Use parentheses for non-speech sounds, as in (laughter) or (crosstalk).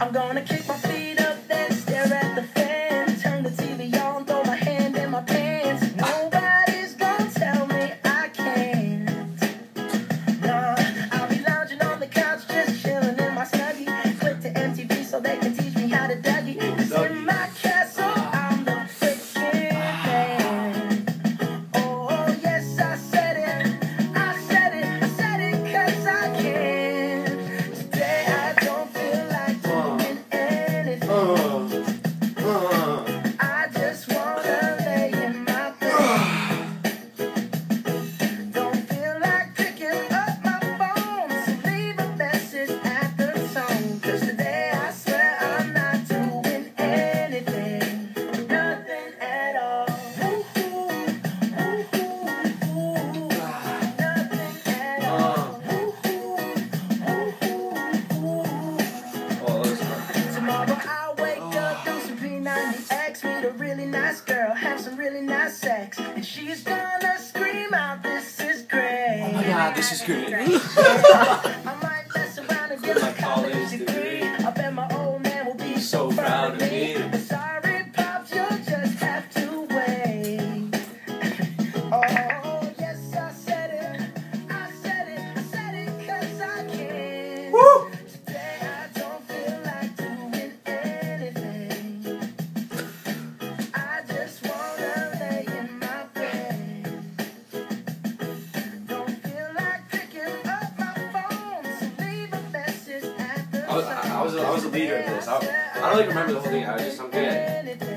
I'm gonna kick my midnight sex, and she's gonna scream out, "This is great!" Oh my god, this is great. (laughs) was a, I was a leader in this. I, I don't really remember the whole thing. I was just I'm good.